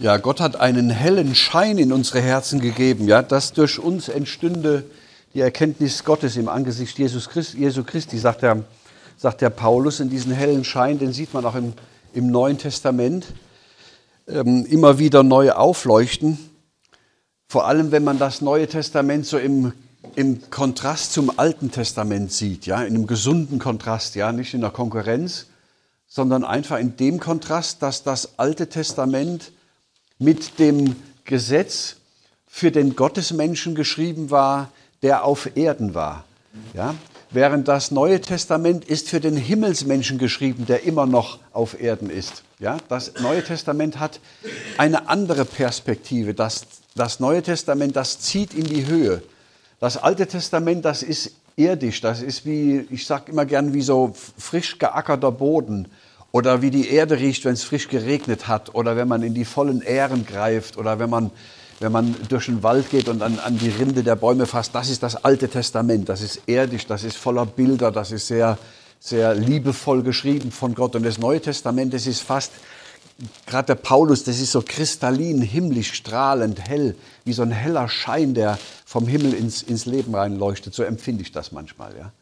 Ja, Gott hat einen hellen Schein in unsere Herzen gegeben, ja, dass durch uns entstünde die Erkenntnis Gottes im Angesicht Jesus Christi, Jesu Christi, sagt der, sagt der Paulus. In diesen hellen Schein, den sieht man auch im, im Neuen Testament, ähm, immer wieder neu aufleuchten. Vor allem, wenn man das Neue Testament so im, im Kontrast zum Alten Testament sieht, ja, in einem gesunden Kontrast, ja, nicht in der Konkurrenz, sondern einfach in dem Kontrast, dass das Alte Testament mit dem Gesetz für den Gottesmenschen geschrieben war, der auf Erden war. Ja? Während das Neue Testament ist für den Himmelsmenschen geschrieben, der immer noch auf Erden ist. Ja? Das Neue Testament hat eine andere Perspektive. Das, das Neue Testament, das zieht in die Höhe. Das Alte Testament, das ist irdisch. Das ist wie, ich sage immer gern, wie so frisch geackerter Boden. Oder wie die Erde riecht, wenn es frisch geregnet hat. Oder wenn man in die vollen Ähren greift. Oder wenn man, wenn man durch den Wald geht und an, an die Rinde der Bäume fasst. Das ist das Alte Testament. Das ist erdisch, das ist voller Bilder, das ist sehr, sehr liebevoll geschrieben von Gott. Und das Neue Testament, das ist fast, gerade der Paulus, das ist so kristallin, himmlisch, strahlend, hell, wie so ein heller Schein, der vom Himmel ins, ins Leben reinleuchtet. So empfinde ich das manchmal. Ja.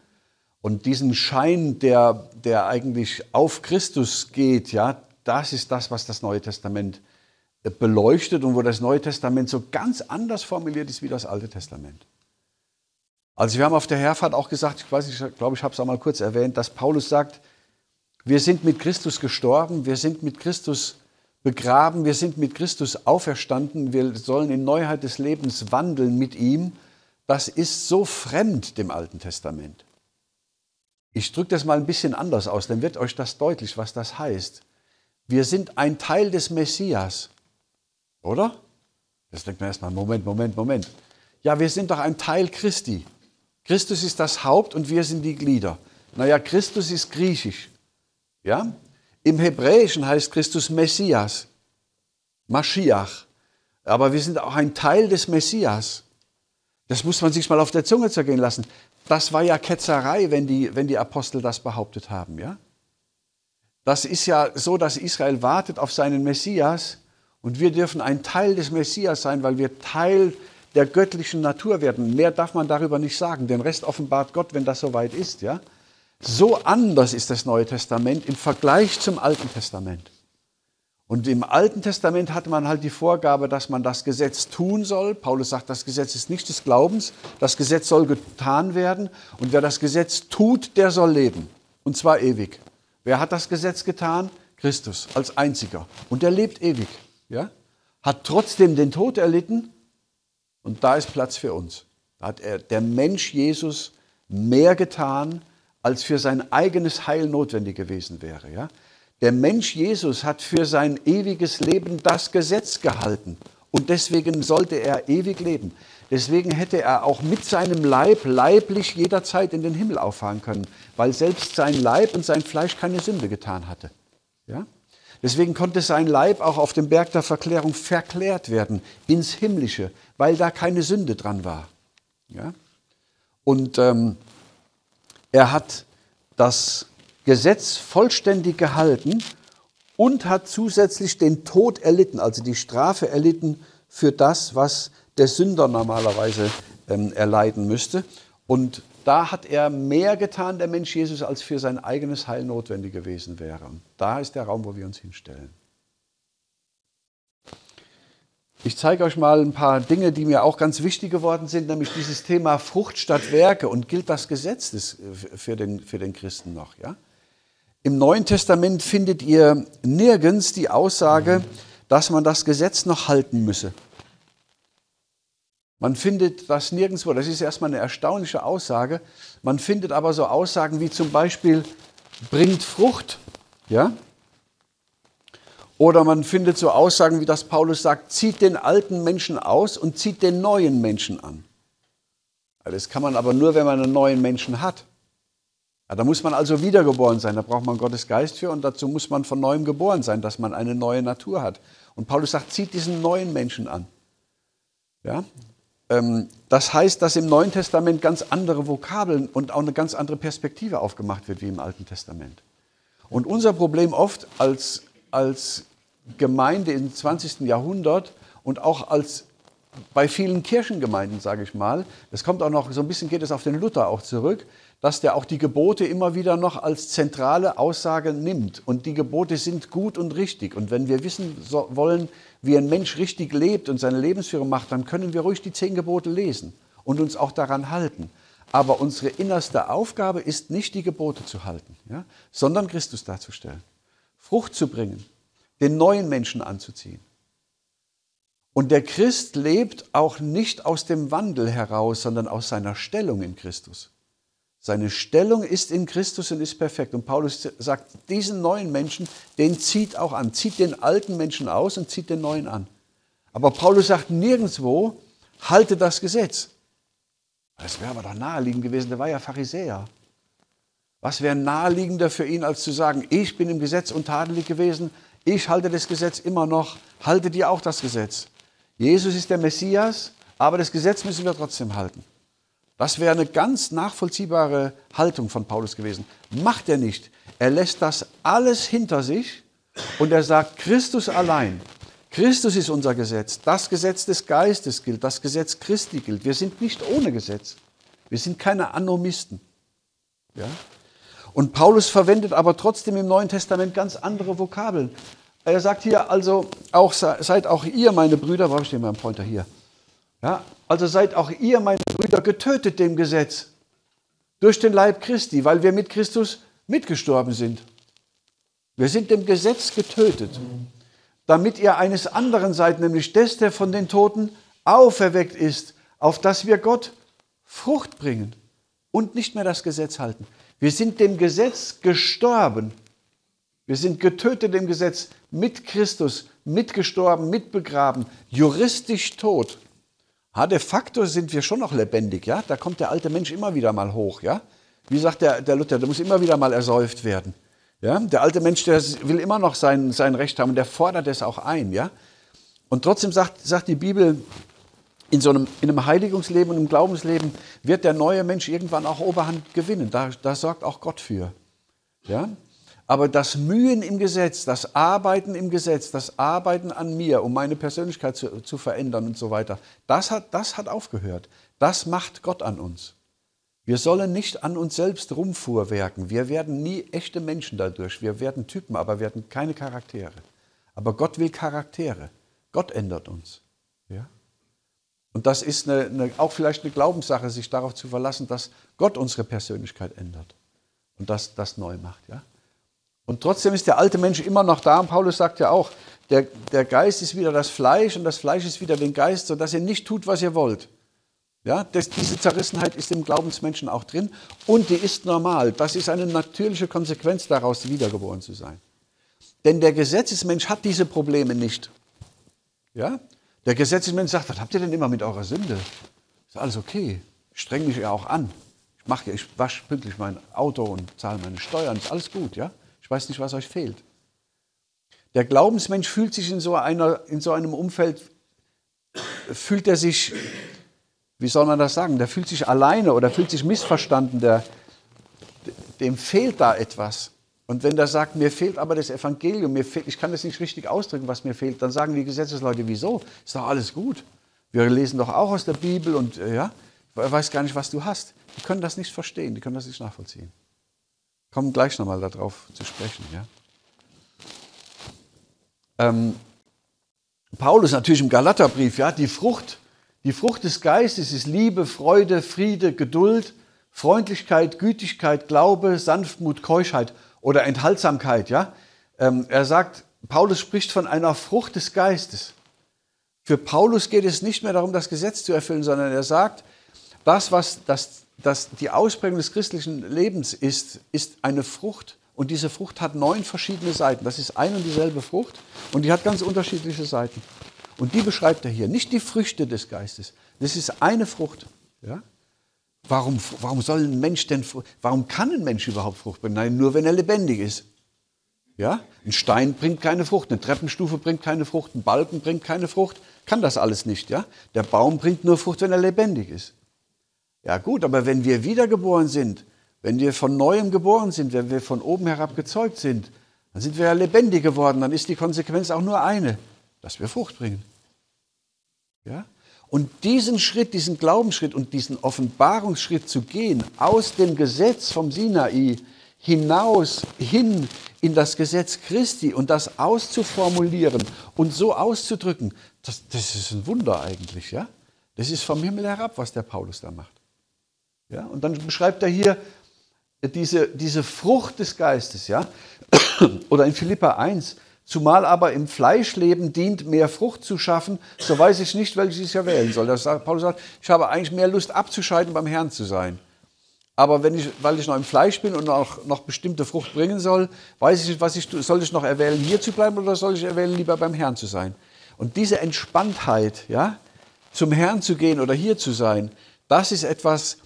Und diesen Schein, der, der eigentlich auf Christus geht, ja, das ist das, was das Neue Testament äh, beleuchtet und wo das Neue Testament so ganz anders formuliert ist wie das Alte Testament. Also wir haben auf der Herfahrt auch gesagt, ich weiß ich glaube, ich habe es auch mal kurz erwähnt, dass Paulus sagt, wir sind mit Christus gestorben, wir sind mit Christus begraben, wir sind mit Christus auferstanden, wir sollen in Neuheit des Lebens wandeln mit ihm. Das ist so fremd dem Alten Testament. Ich drücke das mal ein bisschen anders aus, dann wird euch das deutlich, was das heißt. Wir sind ein Teil des Messias, oder? Das denkt man erstmal, Moment, Moment, Moment. Ja, wir sind doch ein Teil Christi. Christus ist das Haupt und wir sind die Glieder. Naja, Christus ist griechisch. Ja? Im Hebräischen heißt Christus Messias, Maschiach. Aber wir sind auch ein Teil des Messias. Das muss man sich mal auf der Zunge zergehen lassen. Das war ja Ketzerei, wenn die, wenn die Apostel das behauptet haben. Ja? Das ist ja so, dass Israel wartet auf seinen Messias und wir dürfen ein Teil des Messias sein, weil wir Teil der göttlichen Natur werden. Mehr darf man darüber nicht sagen. Den Rest offenbart Gott, wenn das soweit ist. Ja? So anders ist das Neue Testament im Vergleich zum Alten Testament. Und im Alten Testament hatte man halt die Vorgabe, dass man das Gesetz tun soll. Paulus sagt, das Gesetz ist nicht des Glaubens, das Gesetz soll getan werden. Und wer das Gesetz tut, der soll leben. Und zwar ewig. Wer hat das Gesetz getan? Christus als einziger. Und der lebt ewig. Ja? Hat trotzdem den Tod erlitten. Und da ist Platz für uns. Da hat er, der Mensch Jesus mehr getan, als für sein eigenes Heil notwendig gewesen wäre. Ja? Der Mensch Jesus hat für sein ewiges Leben das Gesetz gehalten und deswegen sollte er ewig leben. Deswegen hätte er auch mit seinem Leib leiblich jederzeit in den Himmel auffahren können, weil selbst sein Leib und sein Fleisch keine Sünde getan hatte. Ja? Deswegen konnte sein Leib auch auf dem Berg der Verklärung verklärt werden ins Himmlische, weil da keine Sünde dran war. Ja? Und ähm, er hat das Gesetz vollständig gehalten und hat zusätzlich den Tod erlitten, also die Strafe erlitten für das, was der Sünder normalerweise ähm, erleiden müsste. Und da hat er mehr getan, der Mensch Jesus, als für sein eigenes Heil notwendig gewesen wäre. Und da ist der Raum, wo wir uns hinstellen. Ich zeige euch mal ein paar Dinge, die mir auch ganz wichtig geworden sind, nämlich dieses Thema Frucht statt Werke. Und gilt das Gesetz äh, für den, für den Christen noch? Ja? Im Neuen Testament findet ihr nirgends die Aussage, dass man das Gesetz noch halten müsse. Man findet das nirgendwo. Das ist erstmal eine erstaunliche Aussage. Man findet aber so Aussagen wie zum Beispiel bringt Frucht, ja? Oder man findet so Aussagen wie das Paulus sagt, zieht den alten Menschen aus und zieht den neuen Menschen an. Das kann man aber nur, wenn man einen neuen Menschen hat. Ja, da muss man also wiedergeboren sein, da braucht man Gottes Geist für und dazu muss man von neuem geboren sein, dass man eine neue Natur hat. Und Paulus sagt, zieht diesen neuen Menschen an. Ja? Ähm, das heißt, dass im Neuen Testament ganz andere Vokabeln und auch eine ganz andere Perspektive aufgemacht wird wie im Alten Testament. Und unser Problem oft als, als Gemeinde im 20. Jahrhundert und auch als bei vielen Kirchengemeinden, sage ich mal, das kommt auch noch, so ein bisschen geht es auf den Luther auch zurück, dass der auch die Gebote immer wieder noch als zentrale Aussage nimmt. Und die Gebote sind gut und richtig. Und wenn wir wissen so, wollen, wie ein Mensch richtig lebt und seine Lebensführung macht, dann können wir ruhig die zehn Gebote lesen und uns auch daran halten. Aber unsere innerste Aufgabe ist nicht, die Gebote zu halten, ja, sondern Christus darzustellen, Frucht zu bringen, den neuen Menschen anzuziehen. Und der Christ lebt auch nicht aus dem Wandel heraus, sondern aus seiner Stellung in Christus. Seine Stellung ist in Christus und ist perfekt. Und Paulus sagt, diesen neuen Menschen, den zieht auch an, zieht den alten Menschen aus und zieht den neuen an. Aber Paulus sagt nirgendwo, halte das Gesetz. Das wäre aber doch naheliegend gewesen, der war ja Pharisäer. Was wäre naheliegender für ihn, als zu sagen, ich bin im Gesetz untadelig gewesen, ich halte das Gesetz immer noch, haltet ihr auch das Gesetz. Jesus ist der Messias, aber das Gesetz müssen wir trotzdem halten. Das wäre eine ganz nachvollziehbare Haltung von Paulus gewesen. Macht er nicht. Er lässt das alles hinter sich und er sagt, Christus allein. Christus ist unser Gesetz. Das Gesetz des Geistes gilt. Das Gesetz Christi gilt. Wir sind nicht ohne Gesetz. Wir sind keine Anomisten. Ja? Und Paulus verwendet aber trotzdem im Neuen Testament ganz andere Vokabeln. Er sagt hier also, auch, seid auch ihr, meine Brüder, ich den meinen Pointer hier? Ja, also seid auch ihr, meine Brüder, getötet dem Gesetz durch den Leib Christi, weil wir mit Christus mitgestorben sind. Wir sind dem Gesetz getötet, damit ihr eines anderen seid, nämlich des, der von den Toten auferweckt ist, auf dass wir Gott Frucht bringen und nicht mehr das Gesetz halten. Wir sind dem Gesetz gestorben wir sind getötet im Gesetz mit Christus, mitgestorben, mitbegraben, juristisch tot. Ha, de facto sind wir schon noch lebendig, ja? Da kommt der alte Mensch immer wieder mal hoch, ja? Wie sagt der, der Luther, der muss immer wieder mal ersäuft werden. Ja? Der alte Mensch, der will immer noch sein, sein Recht haben und der fordert es auch ein, ja? Und trotzdem sagt, sagt die Bibel, in so einem, in einem Heiligungsleben und im Glaubensleben wird der neue Mensch irgendwann auch Oberhand gewinnen. Da, da sorgt auch Gott für. Ja? Aber das Mühen im Gesetz, das Arbeiten im Gesetz, das Arbeiten an mir, um meine Persönlichkeit zu, zu verändern und so weiter, das hat, das hat aufgehört. Das macht Gott an uns. Wir sollen nicht an uns selbst rumfuhrwerken. Wir werden nie echte Menschen dadurch. Wir werden Typen, aber wir werden keine Charaktere. Aber Gott will Charaktere. Gott ändert uns. Ja? Und das ist eine, eine, auch vielleicht eine Glaubenssache, sich darauf zu verlassen, dass Gott unsere Persönlichkeit ändert und das, das neu macht. Ja? Und trotzdem ist der alte Mensch immer noch da. Und Paulus sagt ja auch, der, der Geist ist wieder das Fleisch und das Fleisch ist wieder den Geist, sodass ihr nicht tut, was ihr wollt. Ja, das, diese Zerrissenheit ist im Glaubensmenschen auch drin und die ist normal. Das ist eine natürliche Konsequenz daraus, wiedergeboren zu sein. Denn der Gesetzesmensch hat diese Probleme nicht. Ja? Der Gesetzesmensch sagt, was habt ihr denn immer mit eurer Sünde? Ist alles okay. Ich streng mich ja auch an. Ich ich wasche pünktlich mein Auto und zahle meine Steuern. Ist alles gut, ja? Ich weiß nicht, was euch fehlt. Der Glaubensmensch fühlt sich in so, einer, in so einem Umfeld, fühlt er sich, wie soll man das sagen, der fühlt sich alleine oder fühlt sich missverstanden, der, dem fehlt da etwas. Und wenn der sagt, mir fehlt aber das Evangelium, mir fehlt, ich kann das nicht richtig ausdrücken, was mir fehlt, dann sagen die Gesetzesleute, wieso? Ist doch alles gut. Wir lesen doch auch aus der Bibel und äh, ja, ich weiß gar nicht, was du hast. Die können das nicht verstehen, die können das nicht nachvollziehen kommen gleich nochmal darauf zu sprechen. Ja? Ähm, Paulus natürlich im Galaterbrief, ja, die Frucht, die Frucht des Geistes ist Liebe, Freude, Friede, Geduld, Freundlichkeit, Gütigkeit, Glaube, Sanftmut, Keuschheit oder Enthaltsamkeit. Ja? Ähm, er sagt, Paulus spricht von einer Frucht des Geistes. Für Paulus geht es nicht mehr darum, das Gesetz zu erfüllen, sondern er sagt, das, was das dass die Ausprägung des christlichen Lebens ist, ist eine Frucht. Und diese Frucht hat neun verschiedene Seiten. Das ist ein und dieselbe Frucht und die hat ganz unterschiedliche Seiten. Und die beschreibt er hier. Nicht die Früchte des Geistes. Das ist eine Frucht. Ja? Warum, warum soll ein Mensch denn, warum kann ein Mensch überhaupt Frucht bringen? Nein, nur wenn er lebendig ist. Ja? Ein Stein bringt keine Frucht, eine Treppenstufe bringt keine Frucht, ein Balken bringt keine Frucht, kann das alles nicht. Ja? Der Baum bringt nur Frucht, wenn er lebendig ist. Ja gut, aber wenn wir wiedergeboren sind, wenn wir von neuem geboren sind, wenn wir von oben herab gezeugt sind, Dann sind wir ja lebendig geworden. Dann ist die Konsequenz auch nur eine, dass wir Frucht bringen. Ja? Und diesen Schritt, diesen Glaubensschritt und diesen Offenbarungsschritt zu gehen, aus dem Gesetz vom Sinai hinaus, hin in das Gesetz Christi und das auszuformulieren und so auszudrücken, das, das ist ein Wunder eigentlich. Ja? Das ist vom Himmel herab, was der Paulus da macht. Ja? Und dann beschreibt er hier diese, diese Frucht des Geistes. Ja? Oder in Philippa 1, Zumal aber im Fleischleben dient, mehr Frucht zu schaffen, so weiß ich nicht, welches ich erwählen soll. Das sagt, Paulus sagt, ich habe eigentlich mehr Lust abzuscheiden, beim Herrn zu sein. Aber wenn ich, weil ich noch im Fleisch bin und auch noch bestimmte Frucht bringen soll, weiß ich nicht, was ich soll ich noch erwählen, hier zu bleiben oder soll ich erwählen, lieber beim Herrn zu sein? Und diese Entspanntheit, ja, zum Herrn zu gehen oder hier zu sein, das ist etwas,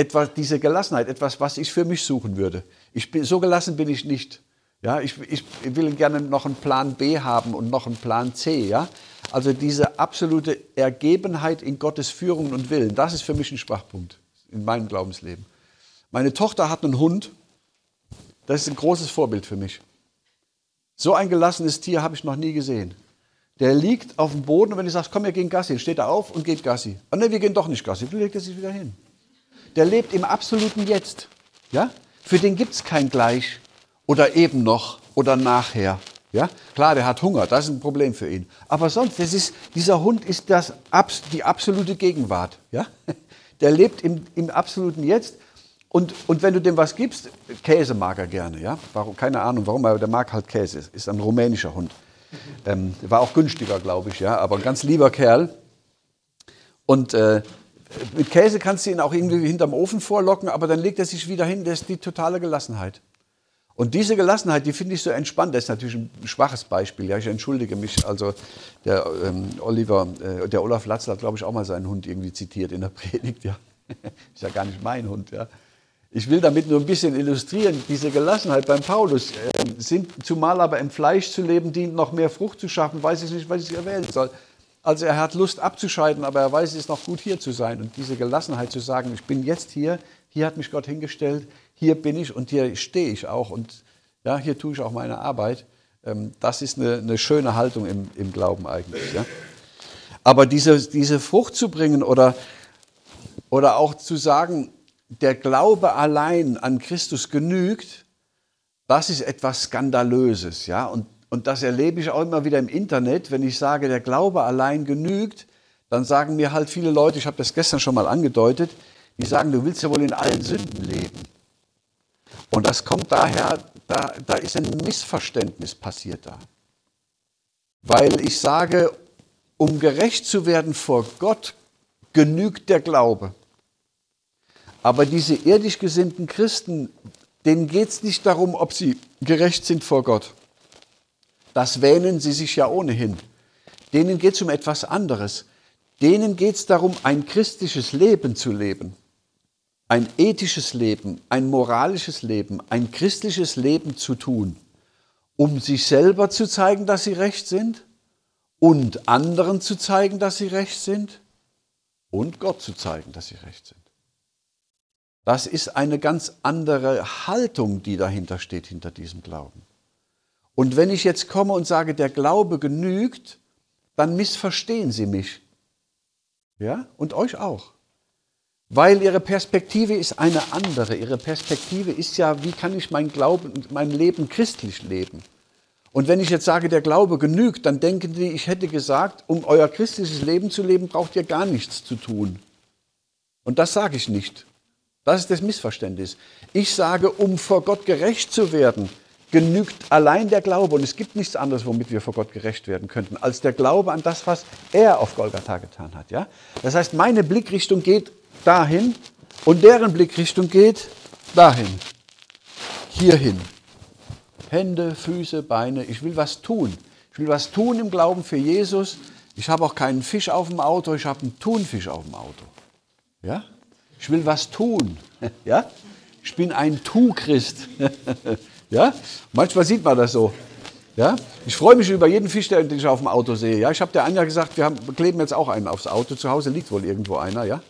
etwas, diese Gelassenheit, etwas, was ich für mich suchen würde. Ich bin, so gelassen bin ich nicht. Ja, ich, ich will gerne noch einen Plan B haben und noch einen Plan C. Ja? Also diese absolute Ergebenheit in Gottes Führung und Willen, das ist für mich ein Schwachpunkt in meinem Glaubensleben. Meine Tochter hat einen Hund, das ist ein großes Vorbild für mich. So ein gelassenes Tier habe ich noch nie gesehen. Der liegt auf dem Boden und wenn du sagst, komm, wir gehen Gassi, steht er auf und geht Gassi. Oh ne, wir gehen doch nicht Gassi, dann legt er sich wieder hin. Der lebt im absoluten Jetzt. Ja? Für den gibt es kein Gleich oder eben noch oder nachher. Ja, klar, der hat Hunger, das ist ein Problem für ihn. Aber sonst, das ist, dieser Hund ist das, die absolute Gegenwart. Ja? Der lebt im, im absoluten Jetzt. Und, und wenn du dem was gibst, Käse mag er gerne. Ja? Warum, keine Ahnung warum, aber der mag halt Käse. Ist ein rumänischer Hund. Ähm, war auch günstiger, glaube ich, ja, aber ein ganz lieber Kerl. Und äh, mit Käse kannst du ihn auch irgendwie hinterm Ofen vorlocken, aber dann legt er sich wieder hin. Das ist die totale Gelassenheit. Und diese Gelassenheit, die finde ich so entspannt. Das ist natürlich ein schwaches Beispiel. Ja, ich entschuldige mich. Also der ähm, Oliver, äh, der Olaf Latzl hat, glaube ich, auch mal seinen Hund irgendwie zitiert in der Predigt. Ja, ist ja gar nicht mein Hund. Ja. Ich will damit nur ein bisschen illustrieren, diese Gelassenheit beim Paulus, äh, sind, zumal aber im Fleisch zu leben dient, noch mehr Frucht zu schaffen, weiß ich nicht, was ich erwähnen soll. Also er hat Lust abzuscheiden, aber er weiß, es ist noch gut hier zu sein. Und diese Gelassenheit zu sagen, ich bin jetzt hier, hier hat mich Gott hingestellt, hier bin ich und hier stehe ich auch und ja, hier tue ich auch meine Arbeit. Ähm, das ist eine, eine schöne Haltung im, im Glauben eigentlich. Ja. Aber diese, diese Frucht zu bringen oder, oder auch zu sagen, der Glaube allein an Christus genügt, das ist etwas Skandalöses. Ja? Und, und das erlebe ich auch immer wieder im Internet. Wenn ich sage, der Glaube allein genügt, dann sagen mir halt viele Leute, ich habe das gestern schon mal angedeutet, die sagen, du willst ja wohl in allen Sünden leben. Und das kommt daher, da, da ist ein Missverständnis passiert da. Weil ich sage, um gerecht zu werden vor Gott, genügt der Glaube. Aber diese irdisch gesinnten Christen, denen geht es nicht darum, ob sie gerecht sind vor Gott. Das wähnen sie sich ja ohnehin. Denen geht es um etwas anderes. Denen geht es darum, ein christliches Leben zu leben ein ethisches Leben, ein moralisches Leben, ein christliches Leben zu tun, um sich selber zu zeigen, dass sie recht sind und anderen zu zeigen, dass sie recht sind und Gott zu zeigen, dass sie recht sind. Das ist eine ganz andere Haltung, die dahinter steht, hinter diesem Glauben. Und wenn ich jetzt komme und sage, der Glaube genügt, dann missverstehen Sie mich. Ja? Und euch auch. Weil ihre Perspektive ist eine andere. Ihre Perspektive ist ja, wie kann ich mein Glauben, mein Leben christlich leben? Und wenn ich jetzt sage, der Glaube genügt, dann denken die, ich hätte gesagt, um euer christliches Leben zu leben, braucht ihr gar nichts zu tun. Und das sage ich nicht. Das ist das Missverständnis. Ich sage, um vor Gott gerecht zu werden, genügt allein der Glaube. Und es gibt nichts anderes, womit wir vor Gott gerecht werden könnten, als der Glaube an das, was er auf Golgatha getan hat. Ja? Das heißt, meine Blickrichtung geht dahin und deren Blickrichtung geht dahin, hierhin. Hände, Füße, Beine. Ich will was tun. Ich will was tun im Glauben für Jesus. Ich habe auch keinen Fisch auf dem Auto, ich habe einen Thunfisch auf dem Auto. Ja? Ich will was tun. Ja? Ich bin ein Tu-Christ. ja? Manchmal sieht man das so. Ja? Ich freue mich über jeden Fisch, den ich auf dem Auto sehe. Ja? Ich habe der Anja gesagt, wir, haben, kleben jetzt auch einen aufs Auto. Zu Hause liegt wohl irgendwo einer. Ja?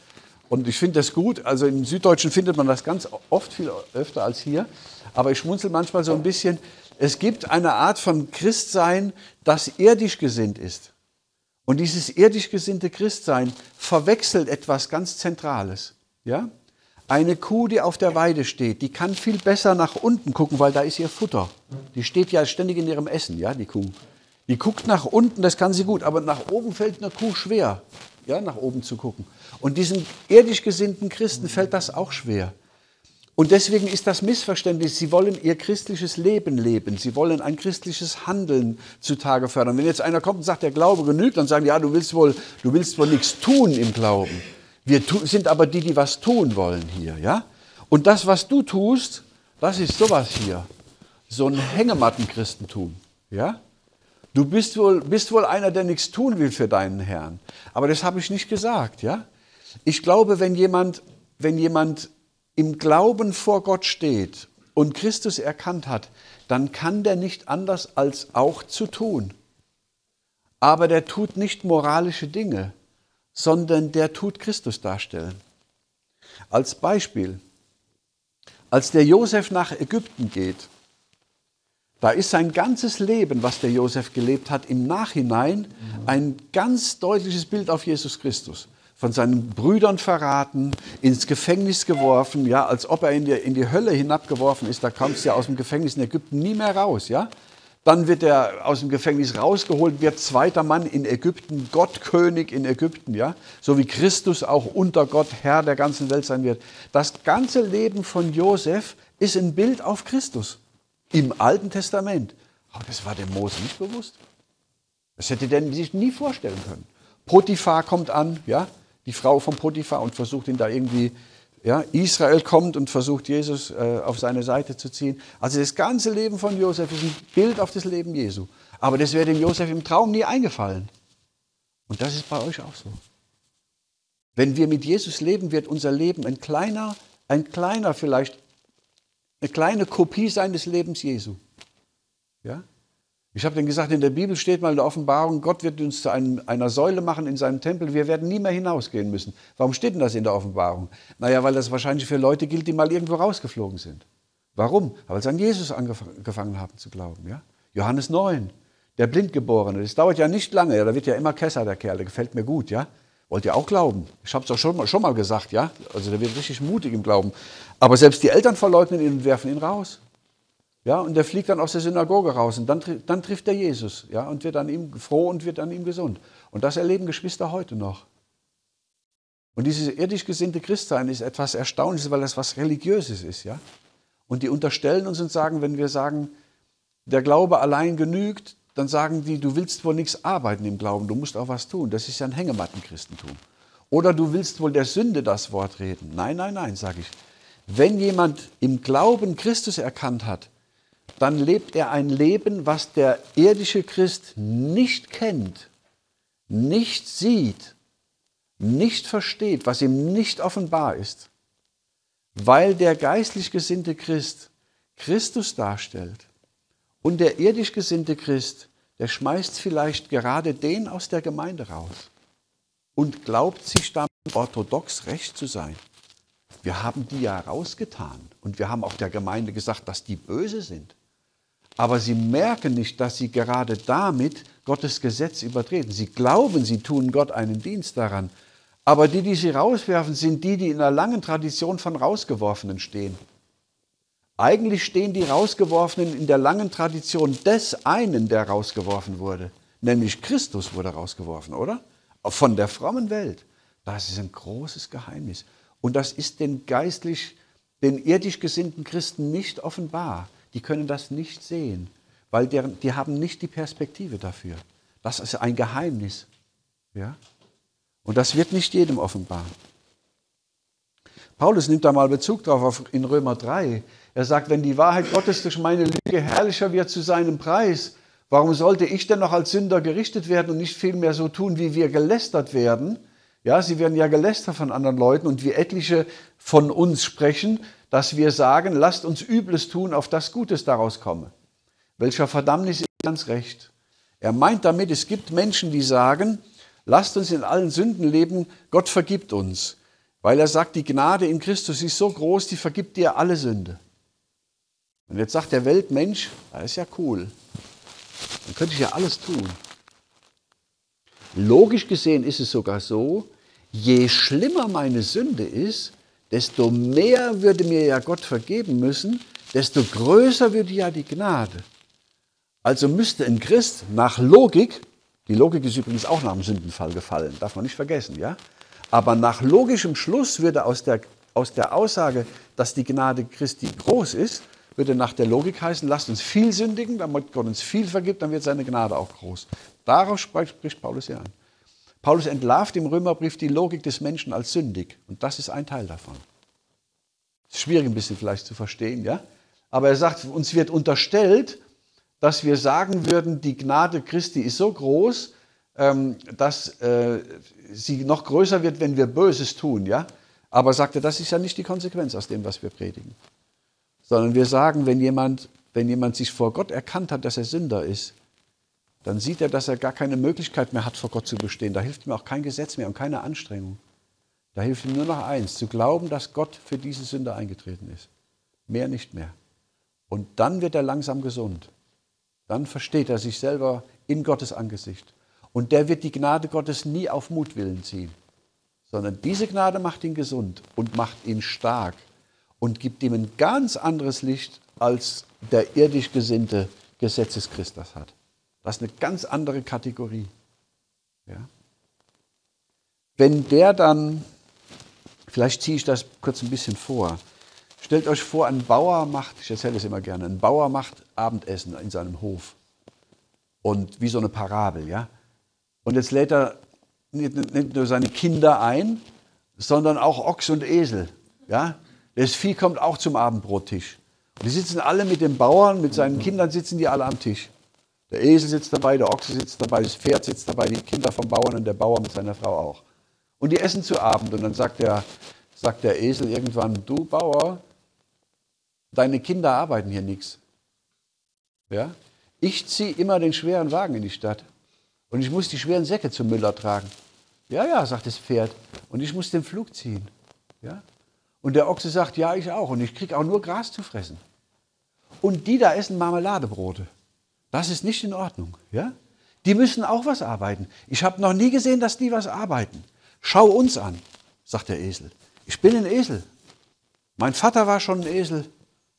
Und ich finde das gut. Also im Süddeutschen findet man das ganz oft viel öfter als hier. Aber ich schmunzel manchmal so ein bisschen. Es gibt eine Art von Christsein, das irdisch gesinnt ist. Und dieses irdisch gesinnte Christsein verwechselt etwas ganz Zentrales. Ja? Eine Kuh, die auf der Weide steht, die kann viel besser nach unten gucken, weil da ist ihr Futter. Die steht ja ständig in ihrem Essen, ja, die Kuh. Die guckt nach unten, das kann sie gut, aber nach oben fällt eine Kuh schwer, ja, nach oben zu gucken. Und diesen irdisch gesinnten Christen fällt das auch schwer. Und deswegen ist das Missverständnis, sie wollen ihr christliches Leben leben, sie wollen ein christliches Handeln zutage fördern. Wenn jetzt einer kommt und sagt, der Glaube genügt, dann sagen die, ja, du willst wohl, du willst wohl nichts tun im Glauben. Wir sind aber die, die was tun wollen hier, ja? Und das, was du tust, das ist sowas hier. So ein Hängematten-Christentum, ja? Du bist wohl, bist wohl einer, der nichts tun will für deinen Herrn. Aber das habe ich nicht gesagt, ja? Ich glaube, wenn jemand, wenn jemand im Glauben vor Gott steht und Christus erkannt hat, dann kann der nicht anders als auch zu tun. Aber der tut nicht moralische Dinge, sondern der tut Christus darstellen. Als Beispiel, als der Josef nach Ägypten geht, da ist sein ganzes Leben, was der Josef gelebt hat, im Nachhinein ein ganz deutliches Bild auf Jesus Christus von seinen Brüdern verraten, ins Gefängnis geworfen, ja, als ob er in die, in die Hölle hinabgeworfen ist. Da kommst du ja aus dem Gefängnis in Ägypten nie mehr raus, ja. Dann wird er aus dem Gefängnis rausgeholt, wird zweiter Mann in Ägypten, Gottkönig in Ägypten, ja, so wie Christus auch unter Gott Herr der ganzen Welt sein wird. Das ganze Leben von Josef ist ein Bild auf Christus im Alten Testament. Aber das war dem Mose nicht bewusst. Das hätte der sich nie vorstellen können. Potiphar kommt an, ja, die Frau von Potiphar und versucht ihn da irgendwie, ja, Israel kommt und versucht Jesus äh, auf seine Seite zu ziehen. Also das ganze Leben von Josef ist ein Bild auf das Leben Jesu. Aber das wäre dem Josef im Traum nie eingefallen. Und das ist bei euch auch so. Wenn wir mit Jesus leben, wird unser Leben ein kleiner, ein kleiner vielleicht, eine kleine Kopie seines Lebens Jesu. Ja? Ich habe dann gesagt, in der Bibel steht mal in der Offenbarung, Gott wird uns zu einem, einer Säule machen in seinem Tempel, wir werden nie mehr hinausgehen müssen. Warum steht denn das in der Offenbarung? Naja, weil das wahrscheinlich für Leute gilt, die mal irgendwo rausgeflogen sind. Warum? Weil sie an Jesus angefangen haben zu glauben. Ja? Johannes 9, der Blindgeborene, das dauert ja nicht lange, ja, da wird ja immer Kesser, der Kerl, der gefällt mir gut. Ja? Wollt ihr auch glauben? Ich habe es doch schon mal, schon mal gesagt, ja? Also der wird richtig mutig im Glauben. Aber selbst die Eltern verleugnen ihn und werfen ihn raus. Ja, und der fliegt dann aus der Synagoge raus und dann, dann trifft er Jesus ja, und wird an ihm froh und wird an ihm gesund. Und das erleben Geschwister heute noch. Und dieses irdisch gesinnte Christsein ist etwas Erstaunliches, weil das was Religiöses ist. Ja? Und die unterstellen uns und sagen, wenn wir sagen, der Glaube allein genügt, dann sagen die, du willst wohl nichts arbeiten im Glauben, du musst auch was tun. Das ist ja ein Hängematten-Christentum. Oder du willst wohl der Sünde das Wort reden. Nein, nein, nein, sage ich. Wenn jemand im Glauben Christus erkannt hat, dann lebt er ein Leben, was der irdische Christ nicht kennt, nicht sieht, nicht versteht, was ihm nicht offenbar ist, weil der geistlich gesinnte Christ Christus darstellt und der irdisch gesinnte Christ, der schmeißt vielleicht gerade den aus der Gemeinde raus und glaubt sich damit orthodox recht zu sein. Wir haben die ja rausgetan und wir haben auch der Gemeinde gesagt, dass die böse sind. Aber sie merken nicht, dass sie gerade damit Gottes Gesetz übertreten. Sie glauben, sie tun Gott einen Dienst daran. Aber die, die sie rauswerfen, sind die, die in einer langen Tradition von Rausgeworfenen stehen. Eigentlich stehen die Rausgeworfenen in der langen Tradition des einen, der rausgeworfen wurde. Nämlich Christus wurde rausgeworfen, oder? Von der frommen Welt. Das ist ein großes Geheimnis. Und das ist den geistlich, den irdisch gesinnten Christen nicht offenbar die können das nicht sehen, weil deren, die haben nicht die Perspektive dafür. Das ist ein Geheimnis. Ja? Und das wird nicht jedem offenbar. Paulus nimmt da mal Bezug drauf in Römer 3. Er sagt, wenn die Wahrheit Gottes durch meine Lüge herrlicher wird zu seinem Preis, warum sollte ich denn noch als Sünder gerichtet werden und nicht vielmehr so tun, wie wir gelästert werden? Ja, sie werden ja gelästert von anderen Leuten und wie etliche von uns sprechen, dass wir sagen, lasst uns Übles tun, auf das Gutes daraus komme. Welcher Verdammnis ist ganz recht. Er meint damit, es gibt Menschen, die sagen, lasst uns in allen Sünden leben, Gott vergibt uns. Weil er sagt, die Gnade in Christus ist so groß, die vergibt dir alle Sünde. Und jetzt sagt der Weltmensch, das ist ja cool. Dann könnte ich ja alles tun. Logisch gesehen ist es sogar so, je schlimmer meine Sünde ist, desto mehr würde mir ja Gott vergeben müssen, desto größer würde ja die Gnade. Also müsste ein Christ nach Logik, die Logik ist übrigens auch nach dem Sündenfall gefallen, darf man nicht vergessen, ja? Aber nach logischem Schluss würde aus der, aus der Aussage, dass die Gnade Christi groß ist, würde nach der Logik heißen, lasst uns viel sündigen, damit Gott uns viel vergibt, dann wird seine Gnade auch groß. Darauf spricht Paulus hier an. Paulus entlarvt im Römerbrief die Logik des Menschen als sündig. Und das ist ein Teil davon. Ist schwierig ein bisschen vielleicht zu verstehen, ja? Aber er sagt, uns wird unterstellt, dass wir sagen würden, die Gnade Christi ist so groß, ähm, dass äh, sie noch größer wird, wenn wir Böses tun, ja? Aber sagt er, das ist ja nicht die Konsequenz aus dem, was wir predigen. Sondern wir sagen, wenn jemand, wenn jemand sich vor Gott erkannt hat, dass er Sünder ist, dann sieht er, dass er gar keine Möglichkeit mehr hat, vor Gott zu bestehen. Da hilft ihm auch kein Gesetz mehr und keine Anstrengung. Da hilft ihm nur noch eins, zu glauben, dass Gott für diese Sünde eingetreten ist. Mehr nicht mehr. Und dann wird er langsam gesund. Dann versteht er sich selber in Gottes Angesicht. Und der wird die Gnade Gottes nie auf Mutwillen ziehen, sondern diese Gnade macht ihn gesund und macht ihn stark und gibt ihm ein ganz anderes Licht, als der irdisch gesinnte Gesetzeschrist das hat. Das ist eine ganz andere Kategorie. Ja? Wenn der dann, vielleicht ziehe ich das kurz ein bisschen vor, stellt euch vor, ein Bauer macht, ich erzähle das immer gerne, ein Bauer macht Abendessen in seinem Hof. Und wie so eine Parabel, ja. Und jetzt lädt er nicht nur seine Kinder ein, sondern auch Ochs und Esel, ja. Das Vieh kommt auch zum Abendbrottisch. Und die sitzen alle mit dem Bauern, mit seinen Kindern sitzen die alle am Tisch. Der Esel sitzt dabei, der Ochse sitzt dabei, das Pferd sitzt dabei, die Kinder vom Bauern und der Bauer mit seiner Frau auch. Und die essen zu Abend und dann sagt der, sagt der Esel irgendwann, du Bauer, deine Kinder arbeiten hier nichts. Ja? Ich ziehe immer den schweren Wagen in die Stadt und ich muss die schweren Säcke zum Müller tragen. Ja, ja, sagt das Pferd. Und ich muss den Flug ziehen. Ja? Und der Ochse sagt, ja, ich auch. Und ich kriege auch nur Gras zu fressen. Und die da essen Marmeladebrote. Das ist nicht in Ordnung. Ja? Die müssen auch was arbeiten. Ich habe noch nie gesehen, dass die was arbeiten. Schau uns an, sagt der Esel. Ich bin ein Esel. Mein Vater war schon ein Esel.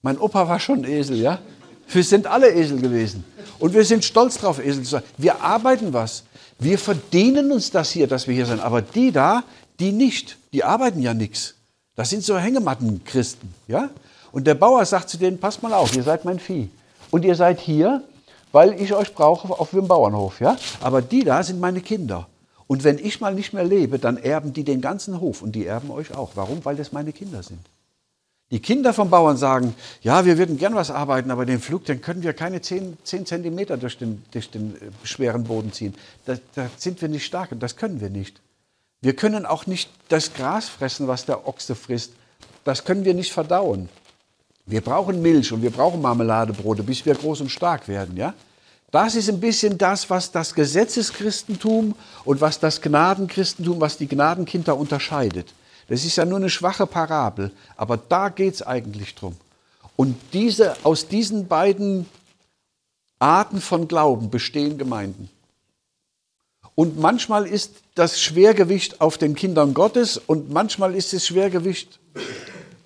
Mein Opa war schon ein Esel. Ja? Wir sind alle Esel gewesen. Und wir sind stolz drauf, Esel zu sein. Wir arbeiten was. Wir verdienen uns das hier, dass wir hier sind. Aber die da, die nicht. Die arbeiten ja nichts. Das sind so Hängematten-Christen. Ja? Und der Bauer sagt zu denen, passt mal auf, ihr seid mein Vieh. Und ihr seid hier, weil ich euch brauche auf dem Bauernhof. Ja? Aber die da sind meine Kinder. Und wenn ich mal nicht mehr lebe, dann erben die den ganzen Hof und die erben euch auch. Warum? Weil das meine Kinder sind. Die Kinder vom Bauern sagen, ja, wir würden gern was arbeiten, aber den Flug, den können wir keine 10, 10 Zentimeter durch den, durch den äh, schweren Boden ziehen. Da, da sind wir nicht stark und das können wir nicht. Wir können auch nicht das Gras fressen, was der Ochse frisst. Das können wir nicht verdauen. Wir brauchen Milch und wir brauchen Marmeladebrote, bis wir groß und stark werden, ja? Das ist ein bisschen das, was das Gesetzeschristentum und was das Gnadenchristentum, was die Gnadenkinder unterscheidet. Das ist ja nur eine schwache Parabel, aber da geht es eigentlich drum. Und diese, aus diesen beiden Arten von Glauben bestehen Gemeinden. Und manchmal ist das Schwergewicht auf den Kindern Gottes und manchmal ist das Schwergewicht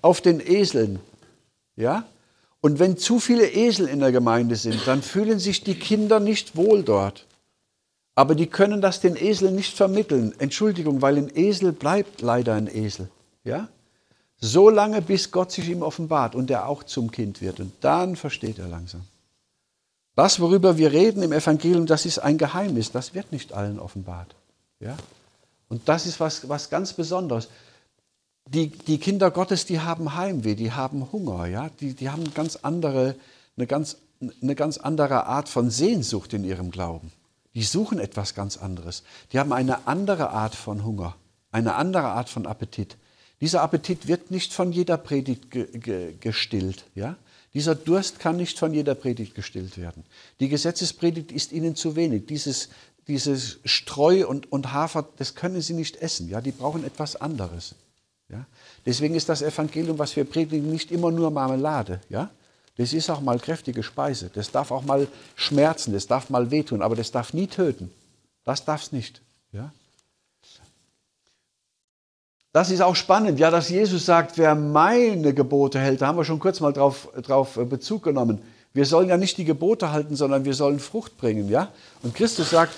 auf den Eseln. Ja? Und wenn zu viele Esel in der Gemeinde sind, dann fühlen sich die Kinder nicht wohl dort. Aber die können das den Eseln nicht vermitteln. Entschuldigung, weil ein Esel bleibt leider ein Esel. Ja? So lange, bis Gott sich ihm offenbart und er auch zum Kind wird. Und dann versteht er langsam. Das, worüber wir reden im Evangelium, das ist ein Geheimnis. Das wird nicht allen offenbart. Ja? Und das ist was, was ganz Besonderes die, die Kinder Gottes, die haben Heimweh, die haben Hunger, ja? die, die haben ganz andere, eine, ganz, eine ganz andere Art von Sehnsucht in ihrem Glauben. Die suchen etwas ganz anderes. Die haben eine andere Art von Hunger, eine andere Art von Appetit. Dieser Appetit wird nicht von jeder Predigt ge ge gestillt. Ja? Dieser Durst kann nicht von jeder Predigt gestillt werden. Die Gesetzespredigt ist ihnen zu wenig. Dieses, dieses Streu und, und Hafer, das können sie nicht essen. Ja? Die brauchen etwas anderes. Ja? Deswegen ist das Evangelium, was wir predigen, nicht immer nur Marmelade. Ja? Das ist auch mal kräftige Speise. Das darf auch mal schmerzen, das darf mal wehtun, aber das darf nie töten. Das darf es nicht. Ja? Das ist auch spannend, ja, dass Jesus sagt, wer meine Gebote hält, da haben wir schon kurz mal drauf, drauf äh, Bezug genommen. Wir sollen ja nicht die Gebote halten, sondern wir sollen Frucht bringen, ja. Und Christus sagt,